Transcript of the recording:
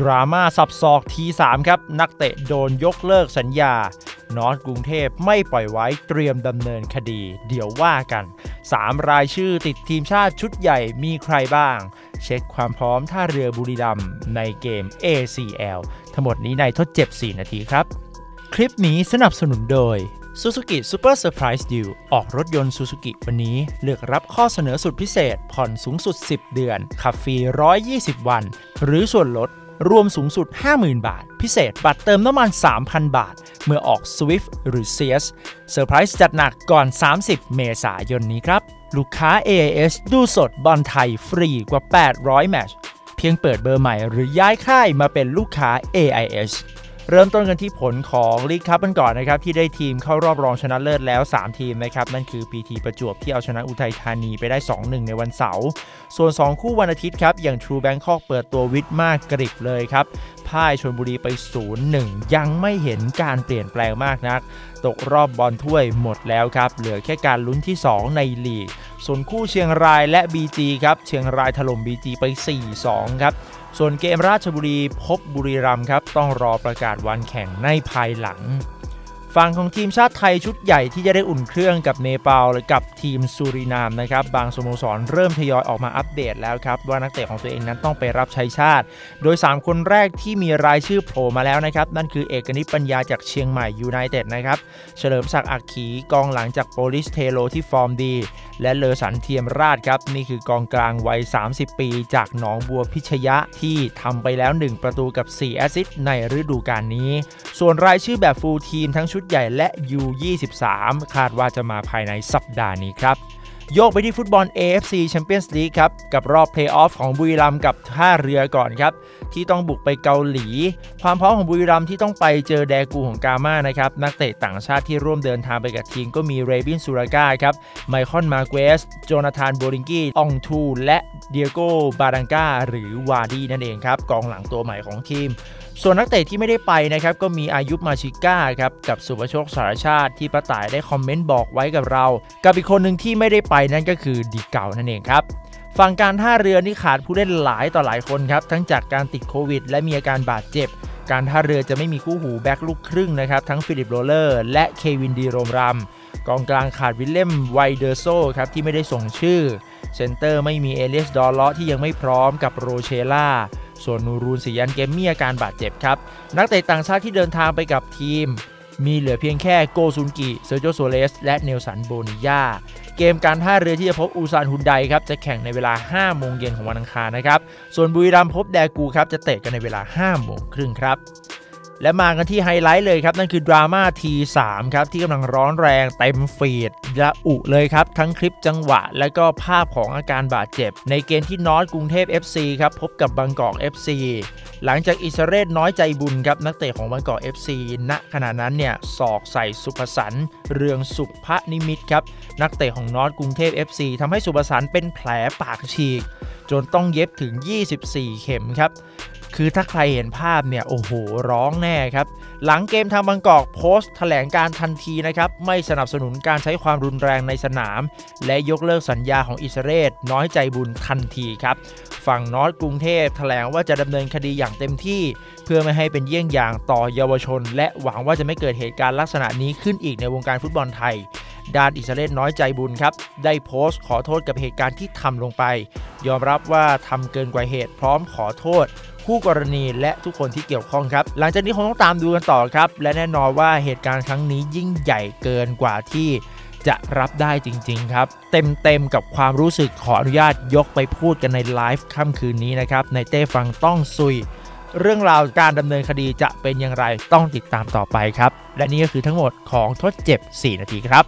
ดราม่าสับซอกที3ครับ นักเตะโดนยกเลิกสัญญานอตกรุงเทพไม่ปล่อยไว้เตรียมดำเนินคดี เดี๋ยวว่ากัน 3 รายชื่อติดทีมชาติชุดใหญ่มีใครบ้าง เช็คความพร้อมท่าเรือบุรีรัมย์ในเกม ACL ทั้งหมดนี้ในทดเจ็บ 4 นาทีครับ คลิปนี้สนับสนุนโดย Suzuki Super Surprise Deal ออกรถยนต์ Suzuki วันนี้ เลือกรับข้อเสนอสุดพิเศษ ผ่อนสูงสุด 10 เดือนขับฟรี 120 วัน หรือส่วนลด รวมสูงสุด 50,000 บาท พิเศษบัตรเติมน้ำมัน 3,000 บาท เมื่อออก Swift หรือ CS เซอร์ไพรส์จัดหนักก่อน 30 เมษายนนี้ครับ ลูกค้า AIS ดูสดบอลไทยฟรีกว่า 800 แมตช์เพียงเปิดเบอร์ใหม่หรือย้ายค่ายมาเป็นลูกค้า AIS เริ่มต้นกันที่ผลของลีกคัพกันก่อนนะครับที่ได้ทีมเข้ารอบรองชนะเลิศแล้ว 3 ทีมนะครับนั่นคือ PT ประจวบที่เอาชนะอุทัยธานีไปได้ 2-1 ในวันเสาร์ส่วน 2 คู่วันอาทิตย์ครับอย่าง True Bangkok เปิดตัววิทมากกริบเลยครับพ่ายชนบุรีไป 0-1 ยังไม่เห็นการเปลี่ยนแปลงมากนัก ตกรอบบอลถ้วยหมดแล้วครับเหลือแค่การลุ้นที่ 2 ในลีกส่วนคู่เชียงรายและ BG ครับเชียงรายถล่ม BG ไป 4-2 ครับ ส่วนเกมราชบุรีพบบุรีรัมย์ครับ ต้องรอประกาศวันแข่งในภายหลัง ฝั่งของทีมชาติไทยชุดใหญ่ที่จะได้อุ่นเครื่องกับเนปาลและกับทีมซูรินามนะครับบางสโมสรเริ่มทยอยออกมาอัปเดตแล้วครับ ว่านักเตะของตัวเองนั้นต้องไปรับใช้ชาติ โดย 3 คนแรกที่มีรายชื่อโผล่มาแล้วนะครับ นั่นคือเอกนิษฐ์ ปัญญาจากเชียงใหม่ยูไนเต็ดนะครับ เฉลิมศักดิ์อักขีกองหลังจากโปลิศ เทโรที่ฟอร์มดี และเลอสรร เทียมราชครับนี่คือกองกลางวัย 30 ปี จากหนองบัวพิชญที่ทำไปแล้ว 1 ประตูกับ 4 assist ในฤดูกาลนี้ ส่วนรายชื่อแบบ full team ทั้งชุดใหญ่และ U23 คาดว่าจะมาภายในสัปดาห์นี้ครับ โยกไปที่ฟุตบอล AFC Champions League ครับ กับรอบเพลย์ออฟของบุรีรัมย์กับท่าเรือก่อนครับ ที่ต้องบุกไปเกาหลี ความพร้อมของบุรีรัมที่ต้องไปเจอแดกูของกามานะครับ นักเตะต่างชาติที่ร่วมเดินทางไปกับทีมก็มีเรบินซูราก้าครับไมคอนมาเกสโจนาธานโบริงกี้องทูและเดียโกบาดังกาหรือวาดีนั่นเองครับกองหลังตัวใหม่ของทีม ส่วนนักเตะที่ไม่ได้ไปนะครับก็มีอายุมาชิก้าครับกับสุภโชคสารชาติที่ป้าต่ายได้คอมเมนต์บอกไว้กับเรา กับอีกคนหนึ่งที่ไม่ได้ไปนั่นก็คือดีเก่านั่นเองครับฝั่งการท่าเรือนี่ขาดผู้เล่นหลายต่อหลายคนครับทั้งจากการติดโควิด และมีอาการบาดเจ็บ การท่าเรือจะไม่มีคู่หูแบ็กลูกครึ่งนะครับทั้งฟิลิปโรลเลอร์และเควินดีรมรัมย์กองกลางขาดวิลเลียมไวเดอร์เฌอครับที่ไม่ได้ส่งชื่อ เซนเตอร์ไม่มีเอเลียสดอเลาะที่ยังไม่พร้อมกับโรเชล่า ส่วนนูรูล ศรียานเก็มมีอาการบาดเจ็บครับ นักเตะต่างชาติที่เดินทางไปกับทีม มีเหลือเพียงแค่โกซุลกิเซร์คิโอ ซัวเรซ และเนลสันโบนิยาเกมการท่าเรือที่จะพบอูซานฮุนไดครับจะแข่งในเวลา 5 โมงเย็นของวันอังคารนะครับ ส่วนบุรีรัมพบแดกูครับจะเตะกันในเวลา 5 โมงครึ่งครับ และมากันที่ไฮไลท์เลยครับ นั่นคือดราม่าทีสามครับ ที่กำลังร้อนแรงเต็มฟีดระอุเลยครับ ทั้งคลิปจังหวะ และก็ภาพของอาการบาดเจ็บ ในเกมที่นอตกรุงเทพ FC ครับ พบกับบางกอก FC หลังจากอิสเรตน้อยใจบุญครับ นักเตะของบางกอก FC ณขณะนั้นเนี่ยสอกใส่สุภสันเรืองสุภนิมิตครับ นักเตะของนอตกรุงเทพ FC ทำให้สุภสันเป็นแผลปากฉีกจนต้องเย็บถึง 24 เข็มครับ คือถ้าใครเห็นภาพเนี่ย โอ้โห ร้องแน่ครับ หลังเกมทางบางกอกโพสต์แถลงการทันทีนะครับ ไม่สนับสนุนการใช้ความรุนแรงในสนาม และยกเลิกสัญญาของอิสราเอลน้อยใจบุญทันทีครับ ฝั่งนอตกรุงเทพแถลงว่าจะดำเนินคดีอย่างเต็มที่ เพื่อไม่ให้เป็นเยี่ยงอย่างต่อเยาวชน และหวังว่าจะไม่เกิดเหตุการณ์ลักษณะนี้ขึ้นอีกในวงการฟุตบอลไทย ด้านอิสราเอลน้อยใจบุญครับ ได้โพสต์ขอโทษกับเหตุการณ์ที่ทำลงไป ยอมรับว่าทำเกินกว่าเหตุพร้อมขอโทษ คู่กรณีและทุกคนที่เกี่ยวข้องครับ หลังจากนี้คงต้องตามดูกันต่อครับ และแน่นอนว่าเหตุการณ์ครั้งนี้ยิ่งใหญ่เกินกว่าที่จะรับได้จริง ๆ ครับ เต็ม ๆ กับความรู้สึกขออนุญาตยกไปพูดกันในไลฟ์ค่ำคืนนี้นะครับ ในเต้ฟังต้องซุย เรื่องราวการดำเนินคดีจะเป็นอย่างไรต้องติดตามต่อไปครับ และนี่ก็คือทั้งหมดของทดเจ็บ 4 นาทีครับ